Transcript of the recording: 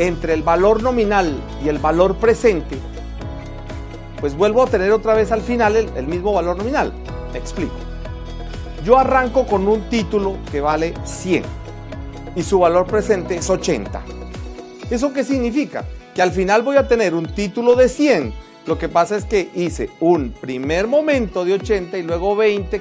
entre el valor nominal y el valor presente, pues vuelvo a tener otra vez al final el, mismo valor nominal. Me explico. Yo arranco con un título que vale 100 y su valor presente es 80. ¿Eso qué significa? Que al final voy a tener un título de 100. Lo que pasa es que hice un primer momento de 80 y luego 20.